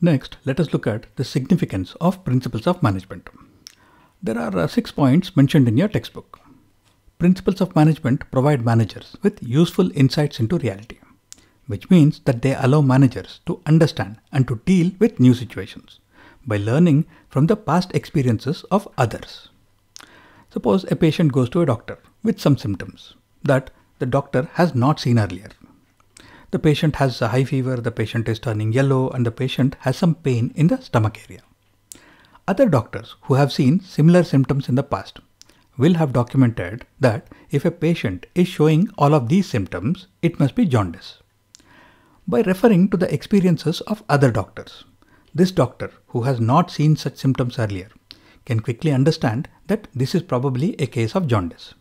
Next, let us look at the significance of principles of management. There are uh, six points mentioned in your textbook. Principles of management provide managers with useful insights into reality, which means that they allow managers to understand and to deal with new situations by learning from the past experiences of others. Suppose a patient goes to a doctor with some symptoms that the doctor has not seen earlier. The patient has a high fever, the patient is turning yellow, and the patient has some pain in the stomach area. Other doctors who have seen similar symptoms in the past will have documented that if a patient is showing all of these symptoms, it must be jaundice. By referring to the experiences of other doctors, this doctor who has not seen such symptoms earlier can quickly understand that this is probably a case of jaundice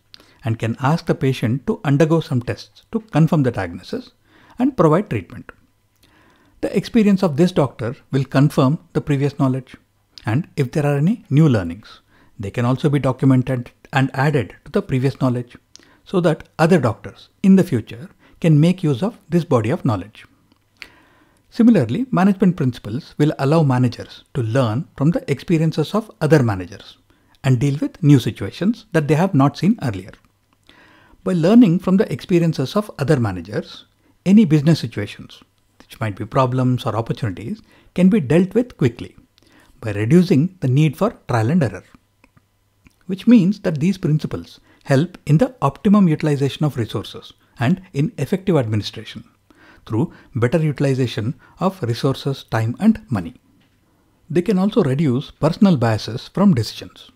and can ask the patient to undergo some tests to confirm the diagnosis and provide treatment. The experience of this doctor will confirm the previous knowledge and if there are any new learnings, they can also be documented and added to the previous knowledge so that other doctors in the future can make use of this body of knowledge. Similarly, management principles will allow managers to learn from the experiences of other managers and deal with new situations that they have not seen earlier. By learning from the experiences of other managers, any business situations, which might be problems or opportunities, can be dealt with quickly by reducing the need for trial and error. Which means that these principles help in the optimum utilization of resources and in effective administration through better utilization of resources, time and money. They can also reduce personal biases from decisions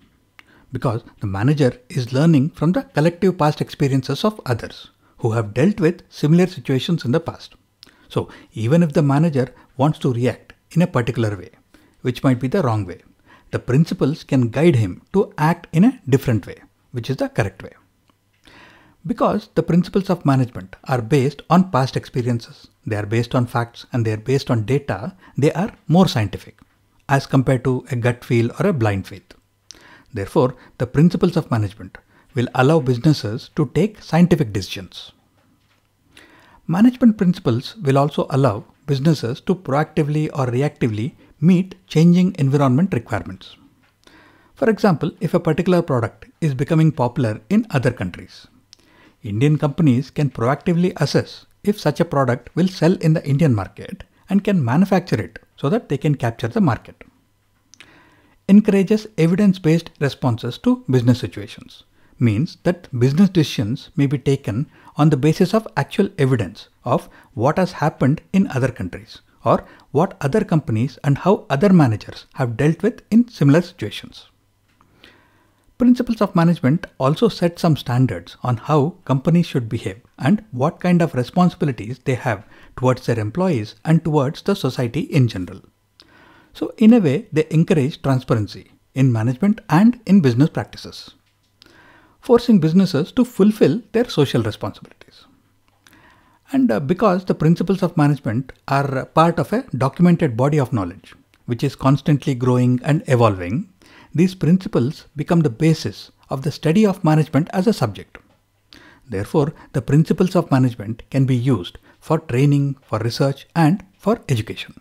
because the manager is learning from the collective past experiences of others who have dealt with similar situations in the past. So, even if the manager wants to react in a particular way, which might be the wrong way, the principles can guide him to act in a different way, which is the correct way. Because the principles of management are based on past experiences, they are based on facts and they are based on data, they are more scientific as compared to a gut feel or a blind faith. Therefore, the principles of management will allow businesses to take scientific decisions. Management principles will also allow businesses to proactively or reactively meet changing environment requirements. For example, if a particular product is becoming popular in other countries, Indian companies can proactively assess if such a product will sell in the Indian market and can manufacture it so that they can capture the market encourages evidence-based responses to business situations means that business decisions may be taken on the basis of actual evidence of what has happened in other countries or what other companies and how other managers have dealt with in similar situations. Principles of management also set some standards on how companies should behave and what kind of responsibilities they have towards their employees and towards the society in general. So in a way, they encourage transparency in management and in business practices, forcing businesses to fulfill their social responsibilities. And uh, because the principles of management are part of a documented body of knowledge, which is constantly growing and evolving, these principles become the basis of the study of management as a subject. Therefore, the principles of management can be used for training, for research, and for education.